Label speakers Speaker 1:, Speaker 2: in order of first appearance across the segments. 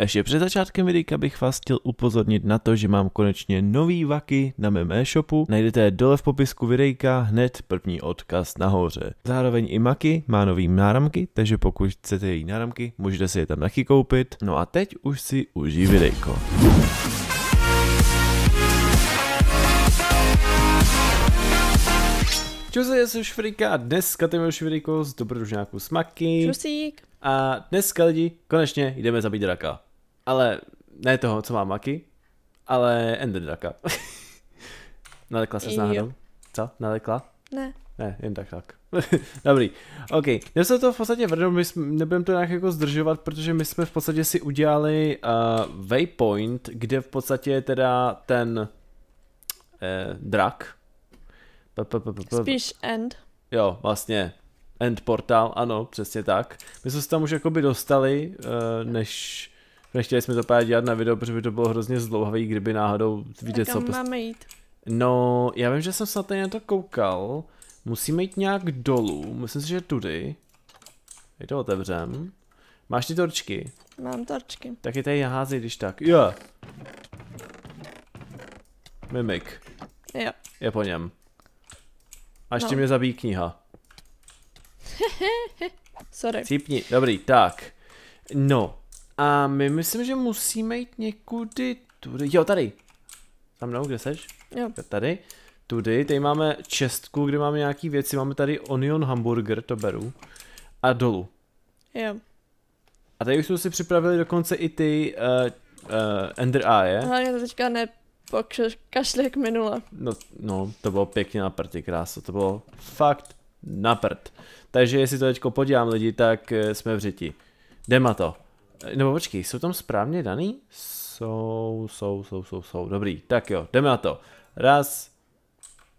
Speaker 1: Ještě před začátkem videa bych vás chtěl upozornit na to, že mám konečně nový vaky na mém e-shopu. Najdete je dole v popisku videjka hned první odkaz nahoře. Zároveň i Maky má nový náramky, takže pokud chcete její náramky, můžete si je tam taky koupit. No a teď už si užij videjko. Čus, já jsem Švrika a dneska tady mám Švriko z dobrodružňáku Smaky.
Speaker 2: Čusík.
Speaker 1: A dneska lidi, konečně jdeme zabít draka. Ale ne toho, co má maky, ale Ender draka. Nalekla se s náhodou? Co? Nalekla?
Speaker 2: Ne.
Speaker 1: Ne, jen tak tak. Dobrý, OK. Já se to v podstatě vrhnu, my jsme, nebudeme to nějak jako zdržovat, protože my jsme v podstatě si udělali uh, waypoint, kde v podstatě je teda ten eh, drak. P- p- p- p- p-
Speaker 2: Spíš end.
Speaker 1: Jo, vlastně end portal, ano, přesně tak. My jsme se tam už jakoby dostali, uh, než nechtěli jsme to právě dělat na video, protože by to bylo hrozně zdlouhavý, kdyby náhodou, víte co, post...
Speaker 2: máme jít?
Speaker 1: No, já vím, že jsem snad tady na to koukal, musíme jít nějak dolů, myslím si, že tudy. Teď to otevřem. Máš ty torčky?
Speaker 2: Mám torčky.
Speaker 1: Tak je tady házej, když tak. Jo. Mimik,
Speaker 2: Jo.
Speaker 1: je po něm. A ještě
Speaker 2: No.
Speaker 1: mě zabíjí kniha.
Speaker 2: Sorry.
Speaker 1: Cípni, dobrý, tak. No, a my myslím, že musíme jít někudy tudy, jo tady. Tam mnou, kde seš?
Speaker 2: Jo.
Speaker 1: Tady. Tudy, tady máme čestku, kde máme nějaký věci, máme tady onion hamburger, to beru. A dolů.
Speaker 2: Jo.
Speaker 1: A tady už jsme si připravili dokonce i ty uh, uh, Ender Eye.
Speaker 2: Hlavně to teďka nepokašli jak minule.
Speaker 1: No, no, to bylo pěkně na prd, ty kráso, to bylo fakt na prd. Takže jestli to teďko podívám lidi, tak eh, jsme v řiti. Jdem na to. Nebo počkej, jsou tam správně daný? Jsou, jsou, jsou, jsou, jsou. Dobrý, tak jo, jdeme na to. Raz,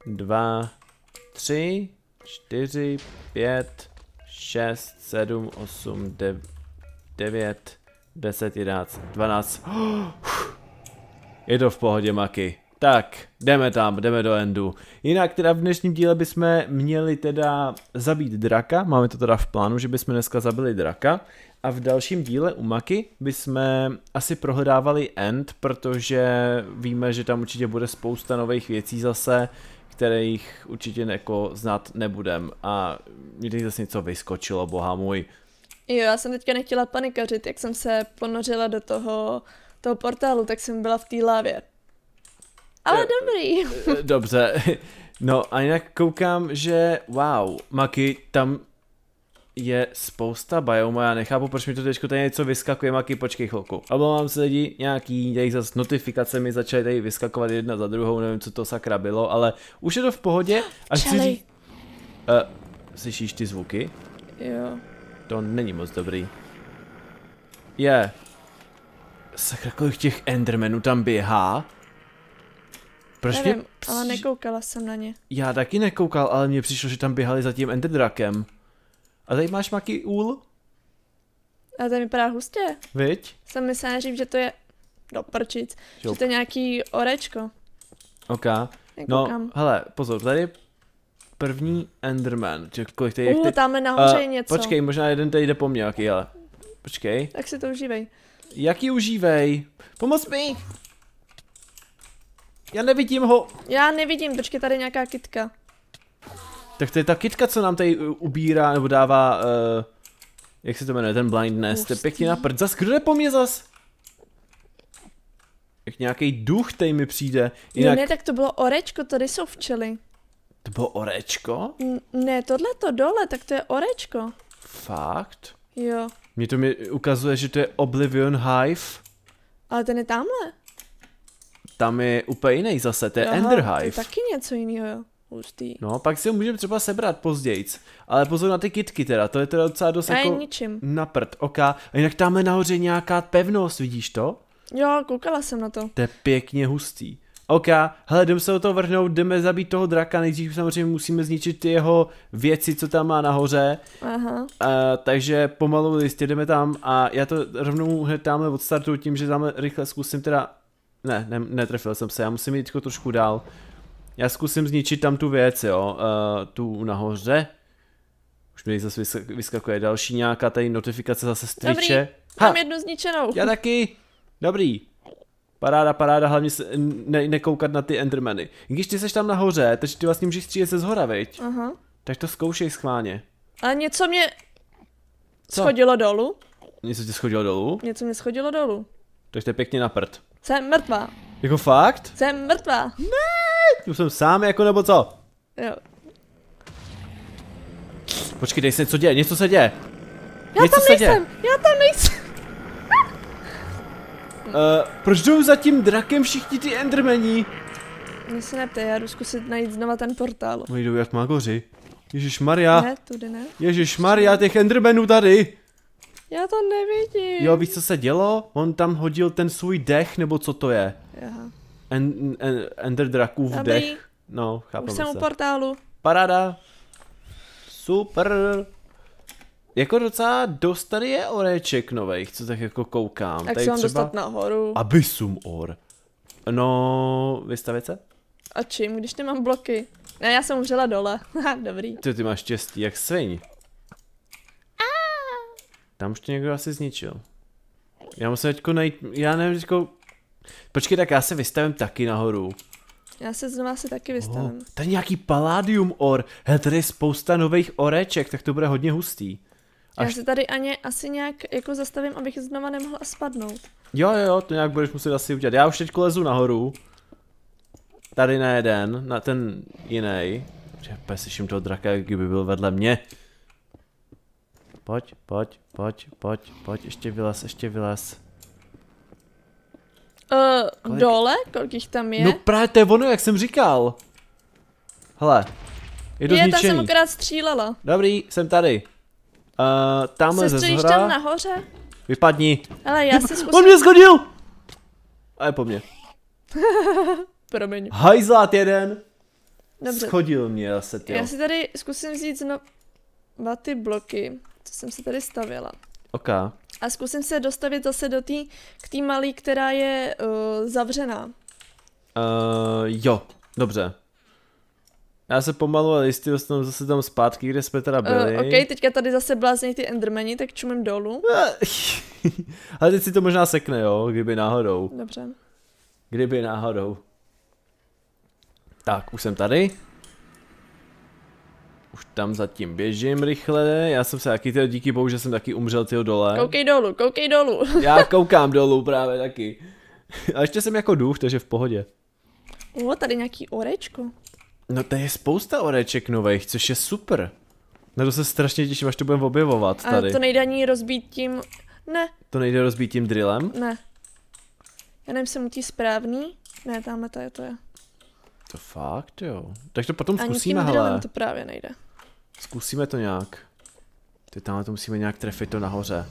Speaker 1: dva, tři, čtyři, pět, šest, sedm, osm, dev, devět, deset, jedenáct, dvanáct. Je to v pohodě, Maky. Tak, jdeme tam, jdeme do endu. Jinak teda v dnešním díle bychom měli teda zabít draka, máme to teda v plánu, že bychom dneska zabili draka. A v dalším díle u Maky bychom asi prohledávali end, protože víme, že tam určitě bude spousta nových věcí zase, kterých určitě jako znát nebudem. A mě teď zase něco vyskočilo, boha můj.
Speaker 2: Jo, já jsem teďka nechtěla panikařit, jak jsem se ponořila do toho, toho portálu, tak jsem byla v té lávě. Ale
Speaker 1: Jo.
Speaker 2: dobrý.
Speaker 1: Eh, Dobře, no a jinak koukám, že wow, Maki, tam je spousta biomů, já nechápu, proč mi to teďko tady něco vyskakuje, Maki, počkej chvilku. A mám se lidi, nějaký, tady zase notifikace mi začaly tady vyskakovat jedna za druhou, nevím, co to sakra bylo, ale už je to v pohodě. A chci říct, uh, slyšíš ty zvuky?
Speaker 2: Jo.
Speaker 1: To není moc dobrý. Je. Sakra, kolik těch endermenů tam běhá? Proč mě
Speaker 2: Nevím, ale
Speaker 1: při-
Speaker 2: nekoukala jsem na ně.
Speaker 1: Já taky nekoukal, ale mně přišlo, že tam běhali za tím Enderdrakem. A tady máš maký úl,
Speaker 2: Ale to vypadá hustě.
Speaker 1: viď?
Speaker 2: Jsem myslela nejdřív, že to je do prčic. Že to je nějaký orečko.
Speaker 1: Ok.
Speaker 2: No,
Speaker 1: No, hele, pozor, tady je první Enderman. Čiže kolik tady,
Speaker 2: Uh,
Speaker 1: ty...
Speaker 2: tamhle nahoře je
Speaker 1: Eh,
Speaker 2: něco.
Speaker 1: Počkej, možná jeden tady jde po mně, jaký, ale... Počkej.
Speaker 2: Tak si to užívej.
Speaker 1: Jaký užívej? Pomoz mi! Já nevidím ho.
Speaker 2: Já nevidím, počkej, tady je nějaká kitka.
Speaker 1: Tak to je ta kitka, co nám tady uh, ubírá, nebo dává... Uh, jak se to jmenuje, ten blindness. To je pěkně na prd. Zas, kdo jde po mně zas? Jak nějaký duch tady mi přijde.
Speaker 2: Jinak... Ne, tak to bylo orečko, tady jsou včely.
Speaker 1: To bylo orečko?
Speaker 2: N- ne, tohle to dole, tak to je orečko.
Speaker 1: Fakt?
Speaker 2: Jo,
Speaker 1: Mě to mi ukazuje, že to je Oblivion Hive.
Speaker 2: ale ten je tamhle.
Speaker 1: Tam je úplně jiný zase, to je
Speaker 2: Aha,
Speaker 1: Ender
Speaker 2: To je taky něco jiného, jo. Hustý.
Speaker 1: No, pak si ho můžeme třeba sebrat pozdějc. Ale pozor na ty kitky teda, to je teda docela dost jako
Speaker 2: ničím.
Speaker 1: na prd, ok. A jinak nahoře je nějaká pevnost, vidíš to?
Speaker 2: Jo, koukala jsem na to.
Speaker 1: To je pěkně hustý. OK, hele, jdeme se do toho vrhnout, jdeme zabít toho draka, nejdřív samozřejmě musíme zničit ty jeho věci, co tam má nahoře,
Speaker 2: Aha.
Speaker 1: uh, takže pomalu jistě jdeme tam a já to rovnou hned tamhle odstartuju tím, že tamhle rychle zkusím teda, ne, ne netrefil jsem se, já musím jít trošku dál, já zkusím zničit tam tu věc, jo, uh, tu nahoře, už mi zase vysk- vyskakuje další nějaká tady notifikace zase z
Speaker 2: Dobrý.
Speaker 1: Twitche, Ha.
Speaker 2: Mám jednu zničenou.
Speaker 1: Já taky. Dobrý. Paráda, paráda, hlavně se, ne, nekoukat na ty endermany. Když ty seš tam nahoře, takže ty vlastně můžeš střílet ze zhora, viď?
Speaker 2: Aha.
Speaker 1: Tak to zkoušej schválně.
Speaker 2: A něco mě
Speaker 1: Co?
Speaker 2: schodilo dolů.
Speaker 1: Něco ti schodilo dolů?
Speaker 2: Něco mě schodilo dolů.
Speaker 1: Takže to je pěkně na prd.
Speaker 2: Jsem mrtvá.
Speaker 1: Jako fakt?
Speaker 2: Jsem mrtvá.
Speaker 1: Tu jsem sám jako nebo co?
Speaker 2: Jo.
Speaker 1: Počkej, dej se, co děje, něco se děje.
Speaker 2: Já
Speaker 1: Něco
Speaker 2: tam
Speaker 1: se děje.
Speaker 2: nejsem. Já tam nejsem.
Speaker 1: Uh, proč jdou za tím drakem všichni ty endermeni?
Speaker 2: Mě se neptej, já jdu zkusit najít znova ten portál.
Speaker 1: Oni jdou jak magoři. Ježíš Maria.
Speaker 2: Ne, tudy ne.
Speaker 1: Ježíš Maria, těch endermenů tady.
Speaker 2: Já to nevidím.
Speaker 1: Jo, víš, co se dělo? On tam hodil ten svůj dech, nebo co to je?
Speaker 2: Aha.
Speaker 1: En, en, ender drakův
Speaker 2: Dobrý.
Speaker 1: dech. No,
Speaker 2: Už
Speaker 1: chápeme
Speaker 2: jsem u
Speaker 1: se.
Speaker 2: portálu.
Speaker 1: Paráda. Super. Jako docela dost tady je oreček nových, co tak jako koukám.
Speaker 2: Jak se mám dostat nahoru?
Speaker 1: Abyssum or. No, vystavit se?
Speaker 2: A čím, když nemám bloky? Ne, já jsem umřela dole. Dobrý.
Speaker 1: Ty, ty máš štěstí, jak sviň. Tam už to někdo asi zničil. Já musím teďko najít, já nevím teďko... Počkej, tak já se vystavím taky nahoru.
Speaker 2: Já se znova si taky
Speaker 1: Oh,
Speaker 2: vystavím.
Speaker 1: tady je nějaký palladium or. Hele, tady je spousta nových oreček, tak to bude hodně hustý.
Speaker 2: Já
Speaker 1: Až-
Speaker 2: se tady ani asi nějak jako zastavím, abych znova nemohla spadnout.
Speaker 1: Jo, jo, jo, to nějak budeš muset asi udělat. Já už teď lezu nahoru. Tady na jeden, na ten jiný. Slyším toho draka, jak kdyby byl vedle mě. Pojď, pojď, pojď, pojď, pojď, ještě vylez, ještě vylez.
Speaker 2: Uh,
Speaker 1: Kolik?
Speaker 2: dole? Kolik jich tam je?
Speaker 1: No právě to je ono, jak jsem říkal. Hele, je to
Speaker 2: je, tam jsem akorát střílela.
Speaker 1: Dobrý, jsem tady. Uh, tamhle ze zhora.
Speaker 2: tam nahoře?
Speaker 1: Vypadni.
Speaker 2: Ale já si
Speaker 1: On
Speaker 2: zkusím...
Speaker 1: mě schodil! A je po mně.
Speaker 2: Promiň.
Speaker 1: Hajzlát jeden.
Speaker 2: Dobře,
Speaker 1: Schodil mě zase, ty.
Speaker 2: já si tady zkusím vzít znova ty bloky, co jsem si tady stavěla.
Speaker 1: Ok.
Speaker 2: A zkusím se dostavit zase do té, k té malý, která je uh, zavřená.
Speaker 1: Uh, jo, dobře. Já se pomalu, ale jistě dostanu zase tam zpátky, kde jsme teda byli.
Speaker 2: Uh, ok, teďka tady zase blázní ty endermeni, tak čumím dolů.
Speaker 1: ale teď si to možná sekne, jo, kdyby náhodou.
Speaker 2: Dobře.
Speaker 1: Kdyby náhodou. Tak, už jsem tady. Už tam zatím běžím rychle, já jsem se taky, tyjo, díky bohu, že jsem taky umřel tyho dole.
Speaker 2: Koukej dolů, koukej dolů.
Speaker 1: Já koukám dolů právě taky. A ještě jsem jako duch, takže v pohodě.
Speaker 2: O, tady nějaký orečko.
Speaker 1: No tady je spousta oreček nových, což je super. Na to se strašně těším, až to budeme objevovat
Speaker 2: A
Speaker 1: tady.
Speaker 2: to nejde ani rozbít tím... Ne,
Speaker 1: To nejde rozbít tím drillem?
Speaker 2: ne. Já nevím, jsem u tí správný. Ne, tamhle to je to je.
Speaker 1: To fakt jo. Tak to potom
Speaker 2: Ani
Speaker 1: zkusíme, hele.
Speaker 2: drillem to právě nejde.
Speaker 1: Zkusíme to nějak. Ty tamhle to musíme nějak trefit to nahoře.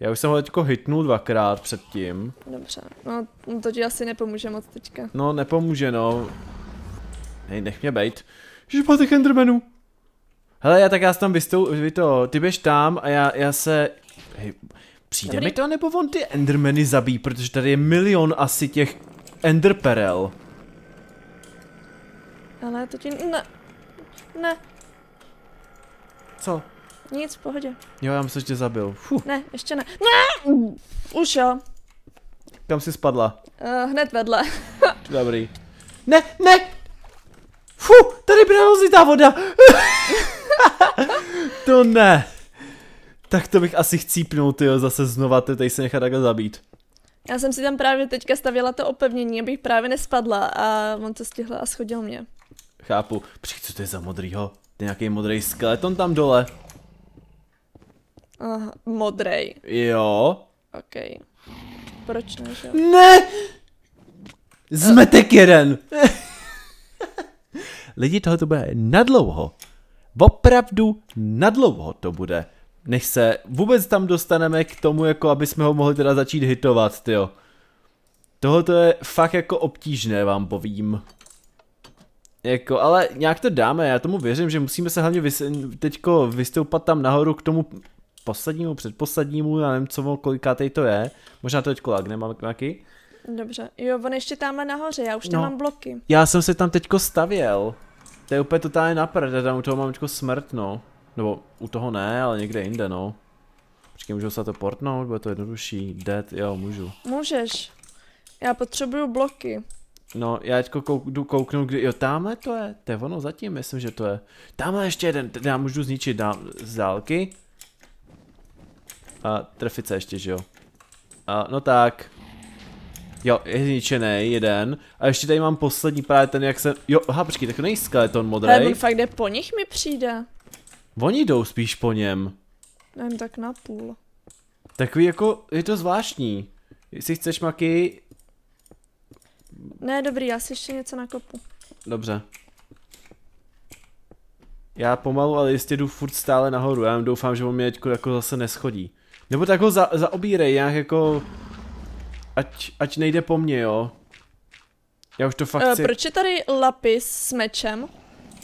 Speaker 1: Já už jsem ho teďko hitnul dvakrát předtím.
Speaker 2: Dobře, no to ti asi nepomůže moc teďka.
Speaker 1: No, nepomůže, no. Hej, nech mě bejt. Ježiš, těch endermanů. Hele, já tak já tam vystou, vy to, ty běž tam a já, já se, hej, přijde
Speaker 2: Dobrý.
Speaker 1: mi to, nebo on ty endermany zabíjí, protože tady je milion asi těch enderperel.
Speaker 2: Ale to ti... Ne. Ne,
Speaker 1: Co?
Speaker 2: nic, v pohodě.
Speaker 1: Jo, já myslím, že tě zabil. Fuh,
Speaker 2: Ne, ještě ne. Ne! Už jo.
Speaker 1: kam jsi spadla?
Speaker 2: Uh, hned vedle.
Speaker 1: Dobrý. Ne, ne! Fuh, tady byla ta voda. to ne. Tak to bych asi chcípnul, tyjo, zase znova ty tady se nechat takhle zabít.
Speaker 2: Já jsem si tam právě teďka stavěla to opevnění, abych právě nespadla a on to stihl a schodil mě.
Speaker 1: Chápu. Přijď, co to je za modrýho? To je nějaký modrý skeleton tam dole.
Speaker 2: Aha, modrej.
Speaker 1: Jo.
Speaker 2: OK. Proč ne, že?
Speaker 1: Ne! Zmetek jeden! Lidi, tohle to bude nadlouho. Opravdu nadlouho to bude. Než se vůbec tam dostaneme k tomu, jako aby jsme ho mohli teda začít hitovat, tyjo. Tohle je fakt jako obtížné, vám povím. Jako, ale nějak to dáme, já tomu věřím, že musíme se hlavně vys- teďko vystoupat tam nahoru k tomu poslednímu, předposlednímu, já nevím, co, kolikátej to je. Možná to teďko lagne, máme nějaký?
Speaker 2: Dobře. Jo, on ještě tamhle nahoře, já už tam
Speaker 1: No.
Speaker 2: mám bloky.
Speaker 1: Já jsem se tam teďko stavěl. To je úplně totálně napřed, já tam u toho mám teďko smrt, no. Nebo u toho ne, ale někde jinde, no. Počkej, můžu se to portnout, bude to jednodušší. Dead, jo, můžu.
Speaker 2: Můžeš. Já potřebuju bloky.
Speaker 1: No, já teďko kouk, jdu kouknout, kdy, jo, tamhle to je, to je ono zatím, myslím, že to je. Tamhle ještě jeden, ten já můžu zničit dám, z dálky. A trefit se ještě, že jo. A, no tak. Jo, je zničený jeden. A ještě tady mám poslední právě ten, jak se, jo, aha, počkej, tak to není skeleton modrý.
Speaker 2: Ale on fakt jde po nich mi přijde.
Speaker 1: Oni jdou spíš po něm.
Speaker 2: Nevím, tak na půl.
Speaker 1: Takový jako, je to zvláštní. Jestli chceš maky,
Speaker 2: Ne, dobrý, já si ještě něco nakopu.
Speaker 1: Dobře. Já pomalu, ale jistě jdu furt stále nahoru. Já jen doufám, že on mě jako zase neschodí. Nebo tak ho za, zaobírej, nějak jako... Ať, ať nejde po mně, jo. Já už to fakt
Speaker 2: Uh,
Speaker 1: chci...
Speaker 2: proč je tady lapis s mečem?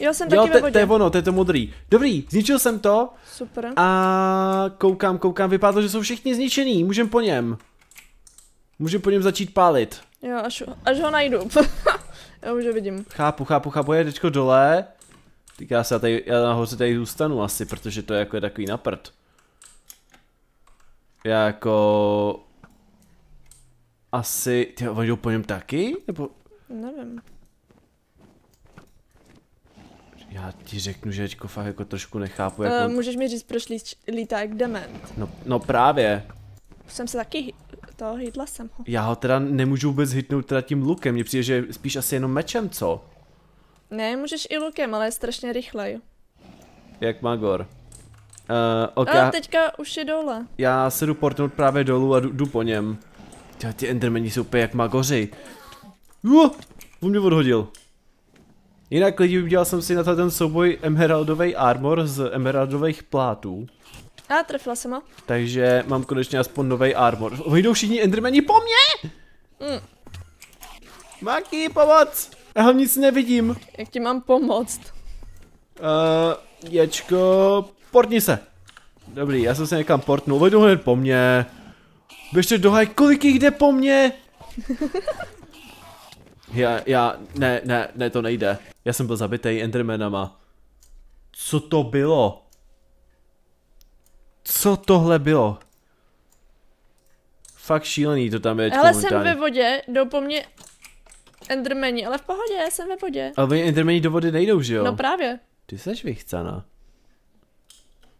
Speaker 2: Jo, jsem
Speaker 1: Jo,
Speaker 2: taky ve
Speaker 1: to, je ono, to je to modrý. Dobrý, zničil jsem to
Speaker 2: Super.
Speaker 1: a koukám, koukám, vypadá to, že jsou všichni zničený, můžem po něm. Můžem po něm začít pálit.
Speaker 2: Jo, až, až ho najdu. já už ho vidím.
Speaker 1: Chápu, chápu, chápu, je teďko dole. Tak já se tady, já nahoře tady zůstanu asi, protože to je jako je takový naprd. Já jako... Asi, ty jdou po něm taky? Nebo...
Speaker 2: Nevím.
Speaker 1: Já ti řeknu, že teďko fakt jako trošku nechápu,
Speaker 2: Uh,
Speaker 1: jako...
Speaker 2: můžeš mi říct, proč líč, lítá jak dement?
Speaker 1: No, no právě.
Speaker 2: Jsem se taky, to hitla jsem ho.
Speaker 1: Já ho teda nemůžu vůbec hitnout teda tím lukem, mně přijde, že spíš asi jenom mečem, co?
Speaker 2: Ne, můžeš i lukem, ale je strašně rychlej.
Speaker 1: Jak Magor. Uh, ok,
Speaker 2: Ale teďka už je dole.
Speaker 1: já se jdu portnout právě dolů a jdu, jdu po něm. Tyhle, ty endermeni jsou úplně jak magoři. Uh, on mě odhodil. Jinak lidi, udělal jsem si na ten souboj emeraldový armor z emeraldových plátů.
Speaker 2: A trefila jsem ho.
Speaker 1: Takže mám konečně aspoň nový armor. Oni jdou všichni endermeni po mně!
Speaker 2: Mm.
Speaker 1: Maki, pomoc! Já ho nic nevidím.
Speaker 2: Jak ti mám pomoct?
Speaker 1: Uh, ječko, portni se. Dobrý, já jsem se někam portnul, oni jdou hned po mně. Běžte do haj, kolik jich jde po mně? já, já, ne, ne, ne, to nejde. Já jsem byl zabitý Endermanama. Co to bylo? Co tohle bylo? Fakt šílený to tam je.
Speaker 2: Ale jsem ve vodě, jdou po mně endermeni, ale v pohodě, jsem ve vodě.
Speaker 1: Ale oni Endermani do vody nejdou, že jo?
Speaker 2: No právě.
Speaker 1: Ty seš vychcana.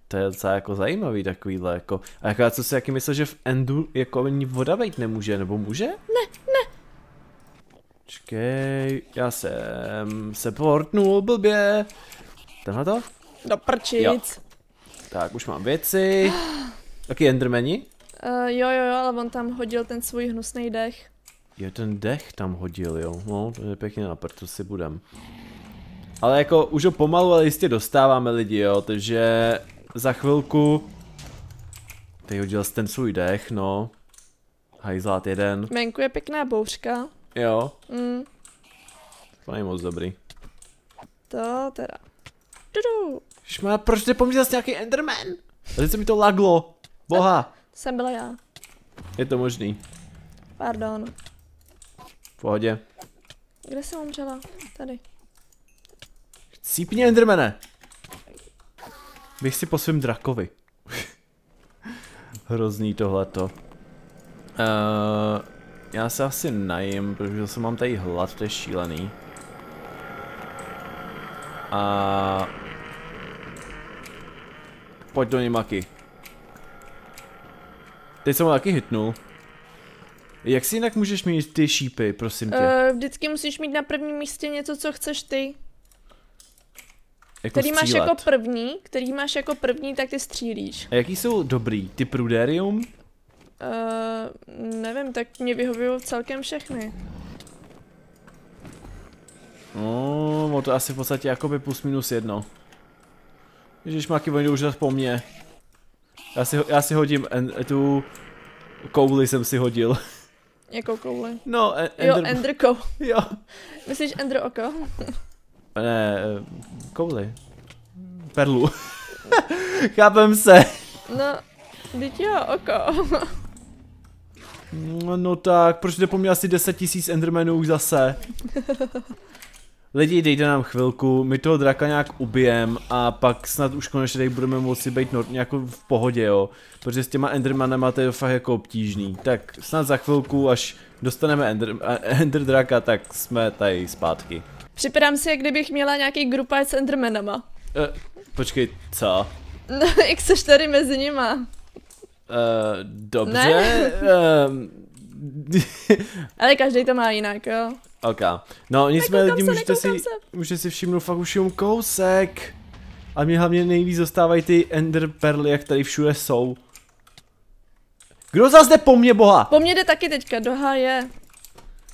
Speaker 1: To je docela jako zajímavý takovýhle jako. A jako já co si jaký myslel, že v Endu jako ani voda vejít nemůže, nebo může? Ne, ne. Čekej, já jsem se portnul blbě. Tenhle to?
Speaker 2: Do prčic.
Speaker 1: Tak, už mám věci. Taky Endermani?
Speaker 2: Uh, jo, jo, jo, ale on tam hodil ten svůj hnusný dech.
Speaker 1: Jo, ten dech tam hodil, jo. No, to je pěkně na prd, to si budem. Ale jako už ho pomalu, ale jistě dostáváme lidi, jo, takže za chvilku... Teď hodil jsi ten svůj dech, no. Hajzlát jeden.
Speaker 2: Venku je pěkná bouřka.
Speaker 1: Jo,
Speaker 2: Mm,
Speaker 1: to není moc dobrý.
Speaker 2: to teda. Tudu.
Speaker 1: Šmá, proč jde po mně zase nějaký Enderman? A teď se mi to laglo. Boha,
Speaker 2: Jsem byla já.
Speaker 1: je to možný.
Speaker 2: Pardon.
Speaker 1: V pohodě.
Speaker 2: Kde jsem umřela? Tady.
Speaker 1: Cípni Endermane. Běž si po svém drakovi. Hrozný tohleto. Uh, já se asi najím, protože zase mám tady hlad, to je šílený. A... Pojď do něj maky. Teď jsem ho taky hitnul. Jak si jinak můžeš mít ty šípy, prosím tě?
Speaker 2: Uh, vždycky musíš mít na prvním místě něco, co chceš ty.
Speaker 1: jako
Speaker 2: Který máš
Speaker 1: střílet.
Speaker 2: jako první, který máš jako první, tak ty střílíš.
Speaker 1: A jaký jsou dobrý? Ty Pruderium?
Speaker 2: Uh, nevím, tak mě vyhovují celkem všechny.
Speaker 1: No, no to asi v podstatě jakoby plus minus jedno. Ježiš, maky, oni už po mně. Já si, já si hodím en, tu kouli jsem si hodil.
Speaker 2: Jakou kouli?
Speaker 1: No, en,
Speaker 2: Jo,
Speaker 1: ender,
Speaker 2: Enderko.
Speaker 1: jo.
Speaker 2: Myslíš Ender oko?
Speaker 1: Ne, eh, kouli. Perlu. Chápem se.
Speaker 2: No, teď jo, oko.
Speaker 1: No, no tak, proč jde po mně asi 10 tisíc endermanů už zase? Lidi, dejte nám chvilku, my toho draka nějak ubijem a pak snad už konečně tady budeme moci být no, nějak v pohodě, jo. Protože s těma endermanama to je fakt jako obtížný. Tak snad za chvilku, až dostaneme ender, ender draka, tak jsme tady zpátky.
Speaker 2: Připadám si, jak kdybych měla nějaký grupáč s endermanama.
Speaker 1: Uh, počkej, co?
Speaker 2: No, jak seš tady mezi nima.
Speaker 1: Uh, dobře. Um,
Speaker 2: Ale každý to má jinak, jo.
Speaker 1: Ok. No nicméně lidi,
Speaker 2: se,
Speaker 1: můžete si,
Speaker 2: se.
Speaker 1: můžete si všimnout fakt už jenom kousek. A mě hlavně nejvíc zůstávají ty ender perly, jak tady všude jsou. Kdo zase jde po mně, boha?
Speaker 2: Po mně jde taky teďka, do je.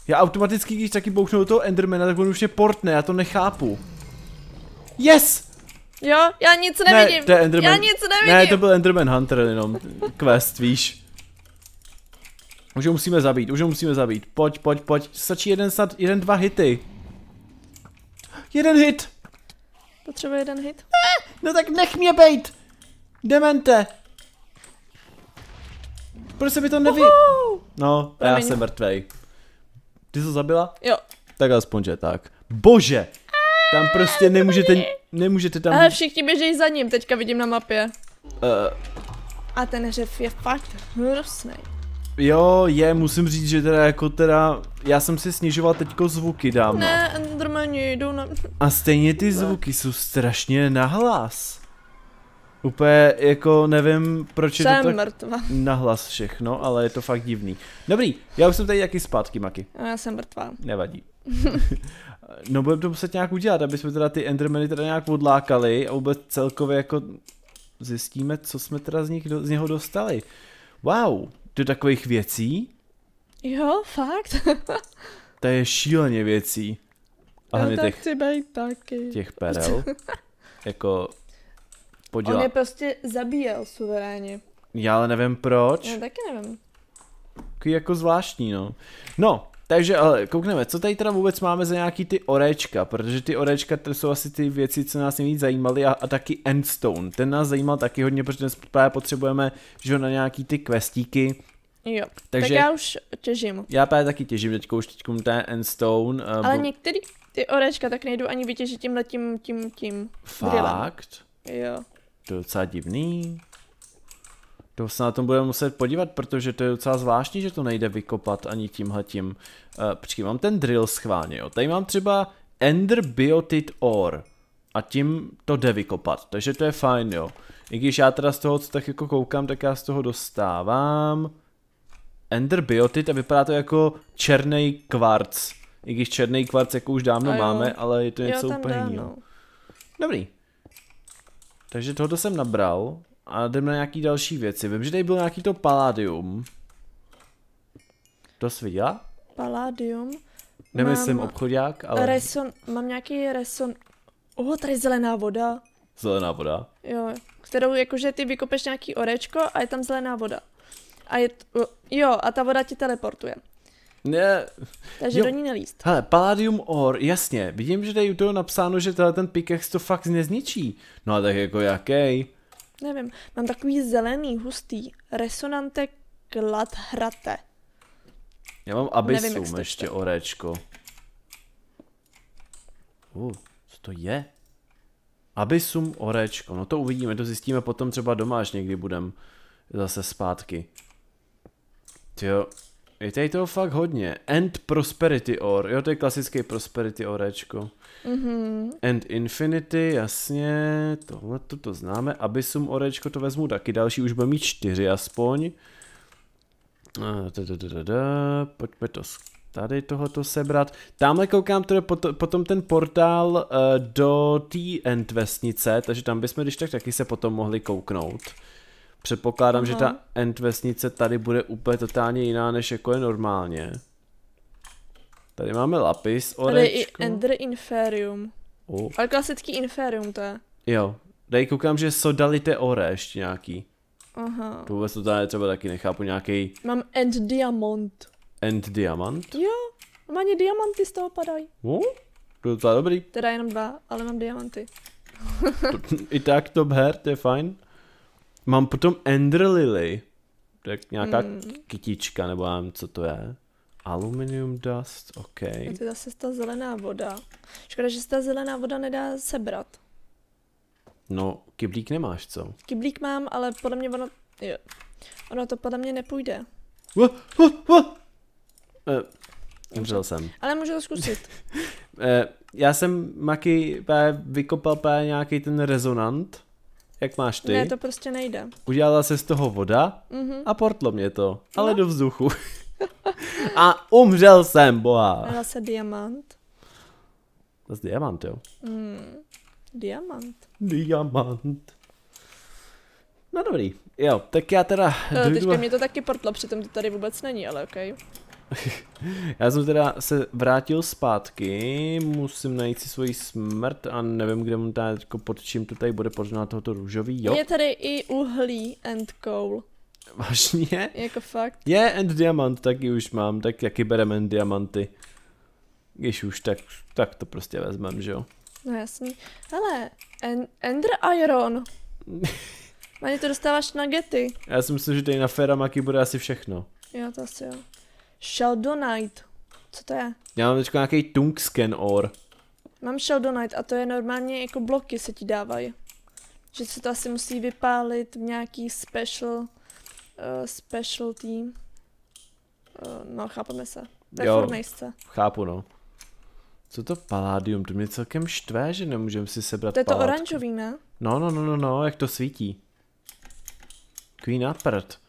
Speaker 1: Já automaticky, když taky bouchnu do toho endermana, tak on už mě portne, já to nechápu. Yes!
Speaker 2: Jo, já nic nevidím.
Speaker 1: Ne, to je enderman.
Speaker 2: Já nic nevidím.
Speaker 1: Ne, to byl enderman hunter jenom, quest, víš. Už ho musíme zabít, už ho musíme zabít. Pojď, pojď, pojď. Stačí jeden snad, jeden, dva hity. Jeden hit.
Speaker 2: Potřebuje jeden hit.
Speaker 1: No tak nech mě bejt. Demente. Proč se mi to neví? No, já
Speaker 2: Promiň.
Speaker 1: jsem mrtvej. Ty jsi to zabila?
Speaker 2: Jo.
Speaker 1: Tak aspoň, že tak. Bože! Tam prostě nemůžete, nemůžete tam...
Speaker 2: Ale všichni běžejí za ním, teďka vidím na mapě.
Speaker 1: Uh,
Speaker 2: A ten řev je fakt hrozný.
Speaker 1: jo, je, musím říct, že teda jako teda, já jsem si snižoval teďko zvuky dávno.
Speaker 2: Ne, Endermani jdou na...
Speaker 1: A stejně ty zvuky jsou strašně nahlas. Úplně jako nevím, proč je to
Speaker 2: Jsem
Speaker 1: tak
Speaker 2: mrtvá.
Speaker 1: nahlas všechno, ale je to fakt divný. Dobrý, já už jsem tady taky zpátky, Maky.
Speaker 2: A já jsem mrtvá.
Speaker 1: Nevadí. no budeme to muset nějak udělat, aby jsme teda ty endermany teda nějak odlákali a vůbec celkově jako zjistíme, co jsme teda z, nich do, z něho dostali. Wow, do takových věcí,
Speaker 2: Jo, fakt?
Speaker 1: to je šíleně věcí. A hlavně
Speaker 2: tak
Speaker 1: těch,
Speaker 2: chci být taky.
Speaker 1: těch perel. jako
Speaker 2: On
Speaker 1: podělá.
Speaker 2: je prostě zabíjel suverénně.
Speaker 1: Já ale nevím proč.
Speaker 2: Já taky nevím.
Speaker 1: Takový jako zvláštní, no. No, takže ale koukneme, co tady teda vůbec máme za nějaký ty orečka, protože ty orečka to jsou asi ty věci, co nás nejvíc zajímaly a, a taky endstone. Ten nás zajímal taky hodně, protože dnes právě potřebujeme, že na nějaký ty questíky.
Speaker 2: Jo,
Speaker 1: Takže-
Speaker 2: tak já už těžím.
Speaker 1: Já právě taky těžím teďko už teďkom ten endstone. Uh,
Speaker 2: Ale některý ty orečka tak nejdu ani vytěžit tímhle tím, tím, tím.
Speaker 1: Fakt?
Speaker 2: Jo.
Speaker 1: To je docela divný. To se na tom budeme muset podívat, protože to je docela zvláštní, že to nejde vykopat ani tímhletím. Uh, počkej, mám ten drill schválně, jo. Tady mám třeba Ender Biotit Ore. A tím to jde vykopat, takže to je fajn, jo. I když já teda z toho, co tak jako koukám, tak já z toho dostávám Ender Biotit a vypadá to jako černý kvarc. I když černý kvarc jako už dávno
Speaker 2: jo.
Speaker 1: máme, ale je to něco
Speaker 2: jo,
Speaker 1: úplně jiného.
Speaker 2: no.
Speaker 1: Dobrý. Takže tohoto jsem nabral a jdeme na nějaký další věci. Vím, že tady bylo nějaký to palladium. To jsi viděla?
Speaker 2: Palladium.
Speaker 1: Nemyslím
Speaker 2: Mám
Speaker 1: obchodák, ale
Speaker 2: Reson, mám nějaký reson... Oh, tady je zelená voda.
Speaker 1: zelená voda.
Speaker 2: Jo, kterou jakože ty vykopeš nějaký orečko a je tam zelená voda. A je, t- jo, a ta voda ti teleportuje.
Speaker 1: Ne,
Speaker 2: Takže
Speaker 1: Jo.
Speaker 2: do ní nelíst.
Speaker 1: hele, palladium ore, jasně. Vidím, že tady u toho napsáno, že tenhle ten pickaxe to fakt nezničí. No a tak jako jaký?
Speaker 2: Nevím, mám takový zelený, hustý, resonante kladhrate.
Speaker 1: Já mám
Speaker 2: to
Speaker 1: ještě orečko. Uh, co to je? Abyssum orečko, no to uvidíme, to zjistíme potom třeba doma, až někdy budem zase zpátky. Jo, je tady toho fakt hodně. End Prosperity Ore, jo to je klasický Prosperity orečko.
Speaker 2: Mhm.
Speaker 1: End Infinity, jasně, tohle to známe. Abyssum orečko to vezmu taky, další už bude mít čtyři aspoň. Pojďme to tady tohoto sebrat. Tamhle koukám, to je poto- potom ten portál uh, do té end vesnice, takže tam bychom když tak taky se potom mohli kouknout. Předpokládám, že
Speaker 2: Aha.
Speaker 1: ta end vesnice tady bude úplně totálně jiná, než jako je normálně. Tady máme lapis,
Speaker 2: Tady je. Ender Inferium.
Speaker 1: Oh.
Speaker 2: Ale klasický Inferium to je.
Speaker 1: Jo, tady koukám, že Sodalite Ore ještě nějaký.
Speaker 2: Aha.
Speaker 1: To vůbec to tady třeba taky nechápu, nějaký
Speaker 2: Mám End Diamond.
Speaker 1: End Diamant.
Speaker 2: Jo, mám ani diamanty z toho padají.
Speaker 1: Oh, to je docela dobrý.
Speaker 2: Teda jenom dva, ale mám diamanty.
Speaker 1: I tak top her, to je fajn. Mám potom Ender Lily. Je nějaká
Speaker 2: Mm.
Speaker 1: kytička, nebo já nevím, co to je. Aluminium dust, OK.
Speaker 2: A to je zase ta zelená voda. Škoda, že se ta zelená voda nedá sebrat.
Speaker 1: No, kyblík nemáš, co?
Speaker 2: Kyblík mám, ale podle mě ono... Jo. Ono to podle mě nepůjde.
Speaker 1: Uh, uh, uh. Uh, umřel jsem.
Speaker 2: Ale můžu to zkusit.
Speaker 1: Uh, já jsem Maki vykopal nějaký ten rezonant. Jak máš ty?
Speaker 2: Ne, to prostě nejde.
Speaker 1: Udělala se z toho voda
Speaker 2: Mhm.
Speaker 1: a portlo mě to, ale
Speaker 2: No.
Speaker 1: do vzduchu. a umřel jsem, boha.
Speaker 2: A zase diamant.
Speaker 1: To je diamant, jo.
Speaker 2: Hmm. Diamant.
Speaker 1: Diamant. No dobrý, jo, tak já teda
Speaker 2: No,
Speaker 1: dojdu,
Speaker 2: teďka mě to taky portlo, přitom to tady vůbec není, ale okej.
Speaker 1: já jsem teda se vrátil zpátky, musím najít si svoji smrt a nevím, kde mu tady, jako pod čím to tady bude pořád tohoto růžový, jo,
Speaker 2: Je tady i uhlí and coal.
Speaker 1: vážně,
Speaker 2: Jako fakt.
Speaker 1: je and diamant taky už mám, tak jaký bereme end diamanty, když už, tak, tak to prostě vezmem, že jo.
Speaker 2: No jasný. Hele, en- Ender Iron. Ani to dostáváš na gety.
Speaker 1: Já si myslím, že tady na Feramaky bude asi všechno.
Speaker 2: Jo, to asi jo. Sheldonite. Co to je?
Speaker 1: Já mám teď nějaký tungsten ore.
Speaker 2: Mám Sheldonite a to je normálně jako bloky se ti dávají. Že se to asi musí vypálit v nějaký special uh, specialty. Uh, no, chápeme se. To je
Speaker 1: Jo. Chápu, no. Co to paládium? To mě celkem štve, že nemůžeme si sebrat
Speaker 2: To je to
Speaker 1: palátku.
Speaker 2: oranžový, ne?
Speaker 1: No, no, no, no, no, jak to svítí. Queen prd.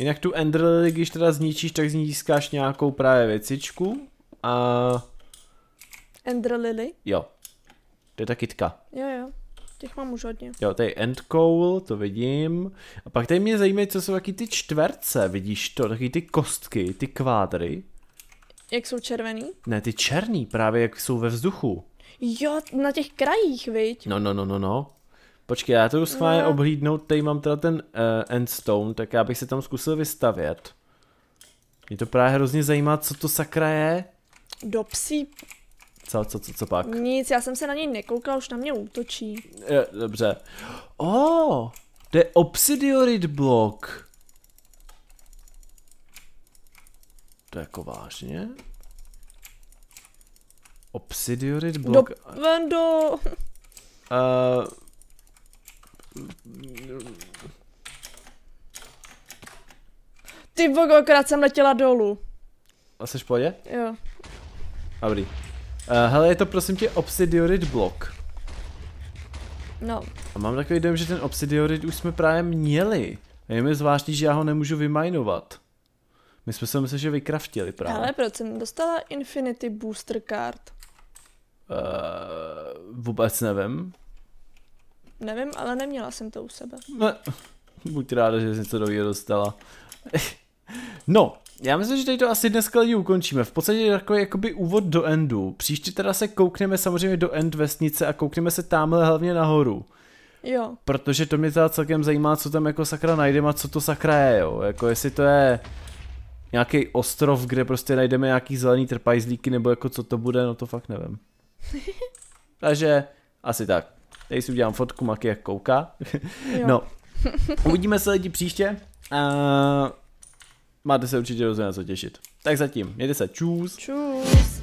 Speaker 1: Jinak tu Ender Lily, když teda zničíš, tak získáš nějakou právě věcičku. A
Speaker 2: Ender Lily.
Speaker 1: jo. To je ta kitka.
Speaker 2: Jo, jo. Těch mám už hodně.
Speaker 1: Jo, tady End Coal, to vidím. A pak tady mě zajímají, co jsou taky ty čtverce, vidíš to, taky ty kostky, ty kvádry.
Speaker 2: Jak jsou červený?
Speaker 1: Ne, ty černý, právě jak jsou ve vzduchu.
Speaker 2: Jo, na těch krajích, viď?
Speaker 1: No, no, no, no, no. Počkej, já to jdu schválně
Speaker 2: No.
Speaker 1: obhlídnout, tady mám teda ten uh, endstone, tak já bych se tam zkusil vystavět. Mě to právě hrozně zajímá, co to sakra je.
Speaker 2: Do psí.
Speaker 1: Co, co, co, co pak?
Speaker 2: Nic, já jsem se na něj nekoukal, už na mě útočí.
Speaker 1: Je, dobře. Oh, to je obsidiorit blok. To je jako vážně? Obsidiorit
Speaker 2: Do,
Speaker 1: blok.
Speaker 2: ven do...
Speaker 1: Uh,
Speaker 2: Ty vogo, akorát jsem letěla dolů.
Speaker 1: a jsi v pohodě?
Speaker 2: Jo.
Speaker 1: Dobrý. Uh, hele, je to prosím tě obsidiorit blok.
Speaker 2: No,
Speaker 1: A mám takový dojem, že ten obsidiorit už jsme právě měli. A je mi zvláštní, že já ho nemůžu vymajnovat. My jsme se mysleli, že vykraftili právě.
Speaker 2: ale proč jsem dostala Infinity Booster Card?
Speaker 1: Uh, vůbec nevím.
Speaker 2: Nevím, ale neměla jsem to u sebe.
Speaker 1: Ne. Buď ráda, že jsi něco nového dostala. no, já myslím, že tady to asi dneska lidi ukončíme. V podstatě je takový jakoby úvod do endu. Příště teda se koukneme samozřejmě do end vesnice a koukneme se tamhle hlavně nahoru.
Speaker 2: Jo,
Speaker 1: Protože to mě teda celkem zajímá, co tam jako sakra najdeme a co to sakra je, jo. Jako jestli to je nějaký ostrov, kde prostě najdeme nějaký zelený trpajzlíky, nebo jako co to bude, no to fakt nevím. Takže asi tak. Tady si udělám fotku Maky, jak kouká.
Speaker 2: jo.
Speaker 1: No, uvidíme se lidi příště. A máte se určitě rozhodně na co těšit. Tak zatím, mějte se, čus.
Speaker 2: Čus.